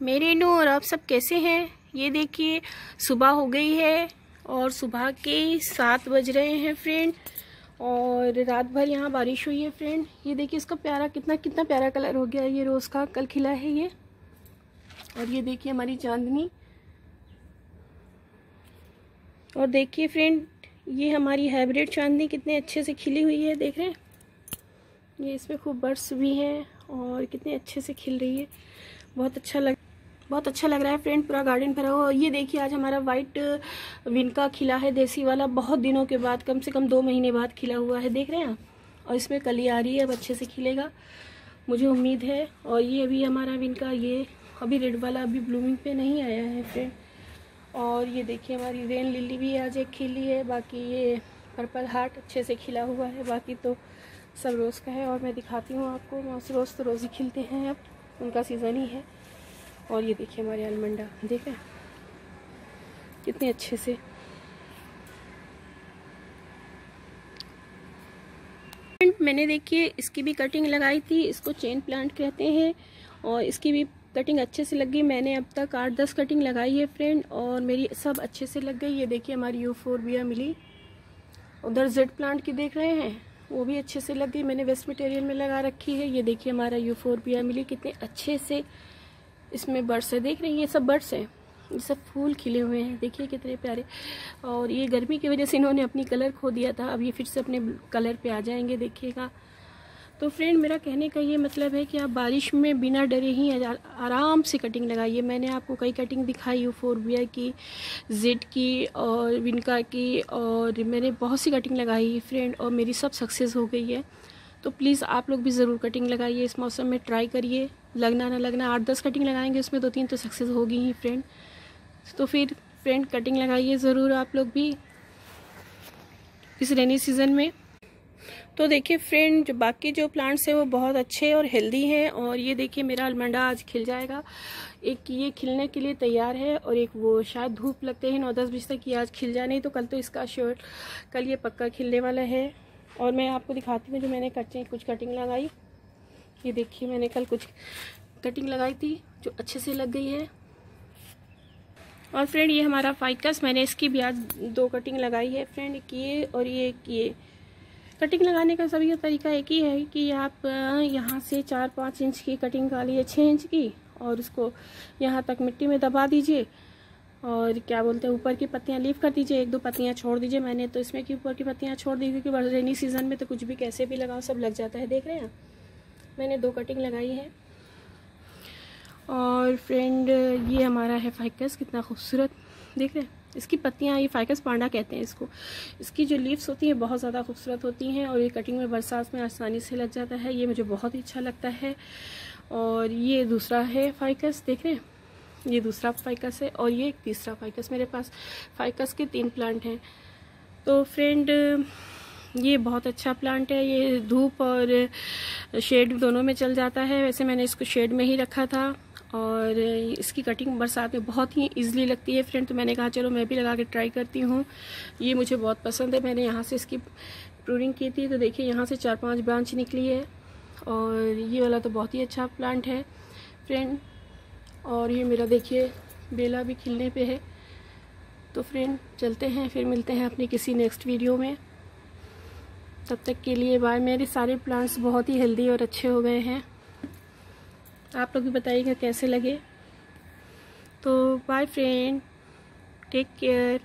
मेरे नूर, आप सब कैसे हैं? ये देखिए, सुबह हो गई है और सुबह के सात बज रहे हैं फ्रेंड और रात भर यहाँ बारिश हुई है फ्रेंड ये देखिए, इसका प्यारा कितना कितना प्यारा कलर हो गया ये रोज़ का कल खिला है ये। और ये देखिए हमारी चांदनी। और देखिए फ्रेंड ये हमारी हाइब्रिड चांदनी कितने अच्छे से खिली हुई है, देख रहे हैं? ये इसमें खूब बर्ड्स भी हैं और कितने अच्छे से खिल रही है। बहुत अच्छा लग बहुत अच्छा लग रहा है फ्रेंड पूरा गार्डन भरा हुआ। ये देखिए, आज हमारा वाइट विनका खिला है, देसी वाला। बहुत दिनों के बाद, कम से कम दो महीने बाद खिला हुआ है, देख रहे हैं और इसमें कली आ रही है, अब अच्छे से खिलेगा। मुझे उम्मीद है, और ये अभी हमारा विनका ये अभी रेड वाला अभी ब्लूमिंग पे नहीं आया है फ्रेंड और ये देखिए, हमारी रेन लिली भी आज एक खिली है, बाकी ये पर्पल हार्ट अच्छे से खिला हुआ है, बाकी तो सब रोज़ का है। और मैं दिखाती हूँ आपको से रोज़ तो रोज़ ही खिलते हैं अब, उनका सीज़न ही है। और ये देखिए हमारे अलमंडा, देख कितने अच्छे से। मैंने देखिए, इसकी भी कटिंग लगाई थी, इसको चेन प्लांट कहते हैं, और इसकी भी कटिंग अच्छे से लग गई। मैंने अब तक आठ दस कटिंग लगाई है फ्रेंड और मेरी सब अच्छे से लग गई। ये देखिए हमारी यू फोर बिया मिली। उधर जेड प्लांट की देख रहे हैं, वो भी अच्छे से लग गई। मैंने वेस्ट मटेरियल में लगा रखी है। ये देखिए हमारा यू फोर बिया मिली। कितने अच्छे से इसमें बर्ड्स है। देख रहे हैं, ये सब बर्ड्स हैं। ये सब फूल खिले हुए हैं। देखिए कितने प्यारे। और ये गर्मी की वजह से इन्होंने अपनी कलर खो दिया था। अब ये फिर से अपने कलर पे आ जाएँगे, देखिएगा। तो फ्रेंड, मेरा कहने का ये मतलब है कि आप बारिश में बिना डरे ही आराम से कटिंग लगाइए। मैंने आपको कई कटिंग दिखाई यूफोरबिया की जेड की और विनका की और मैंने बहुत सी कटिंग लगाई, फ्रेंड, और मेरी सब सक्सेस हो गई है। तो प्लीज़ आप लोग भी ज़रूर कटिंग लगाइए इस मौसम में ट्राई करिए। लगना ना लगना, आठ दस कटिंग लगाएँगे, उसमें दो तीन तो सक्सेस होगी ही फ्रेंड तो फिर फ्रेंड कटिंग लगाइए ज़रूर आप लोग भी। इस रेनी सीज़न में। तो देखिए फ्रेंड जो बाकी जो प्लांट्स हैं वो बहुत अच्छे और हेल्दी हैं और ये देखिए, मेरा अलमंडा आज खिल जाएगा। एक ये खिलने के लिए तैयार है और एक वो शायद धूप लगते हैं नौ दस बजे तक ये आज खिल जाए, नहीं तो कल तो इसका शर्ट कल ये पक्का खिलने वाला है। और मैं आपको दिखाती हूँ जो मैंने कटिंग कुछ कटिंग लगाई। ये देखिए, मैंने कल कुछ कटिंग लगाई थी, जो अच्छे से लग गई है। और फ्रेंड ये हमारा फाइकस मैंने इसकी भी आज दो कटिंग लगाई है। फ्रेंड एक ये और ये एक ये। कटिंग लगाने का सभी तरीका एक ही है कि आप यहाँ से चार पाँच इंच की कटिंग का लिए छः इंच की, और उसको यहाँ तक मिट्टी में दबा दीजिए। और क्या बोलते हैं, ऊपर की पत्तियाँ लीव कर दीजिए, एक दो पत्तियाँ छोड़ दीजिए। मैंने तो इसमें की ऊपर की पत्तियाँ छोड़ दी, क्योंकि रेनी सीज़न में तो कुछ भी कैसे भी लगाओ, सब लग जाता है। देख रहे हैं मैंने दो कटिंग लगाई है। और फ्रेंड ये हमारा है फाइकस कितना खूबसूरत। देख रहे हैं, इसकी पत्तियाँ, ये फाइकस पांडा कहते हैं इसको। इसकी जो लीव्स होती हैं, बहुत ज़्यादा खूबसूरत होती हैं और ये कटिंग में बरसात में आसानी से लग जाता है। ये मुझे बहुत ही अच्छा लगता है। और ये दूसरा है फाइकस देख रहे हैं। ये दूसरा फाइकस है और ये एक तीसरा फाइकस मेरे पास फाइकस के तीन प्लांट हैं। तो फ्रेंड ये बहुत अच्छा प्लांट है। ये धूप और शेड दोनों में चल जाता है। वैसे मैंने इसको शेड में ही रखा था और इसकी कटिंग बरसात में बहुत ही ईजिली लगती है। फ्रेंड तो मैंने कहा, चलो, मैं भी लगा के ट्राई करती हूँ। ये मुझे बहुत पसंद है। मैंने यहाँ से इसकी प्रूनिंग की थी। तो देखिए, यहाँ से चार पाँच ब्रांच निकली है और ये वाला तो बहुत ही अच्छा प्लांट है। फ्रेंड और ये मेरा देखिए, बेला भी खिलने पे है। तो फ्रेंड चलते हैं, फिर मिलते हैं अपनी किसी नेक्स्ट वीडियो में। तब तक के लिए बाय मेरे सारे प्लांट्स बहुत ही हेल्दी और अच्छे हो गए हैं। आप लोग भी बताइएगा कैसे लगे। तो बाय फ्रेंड टेक केयर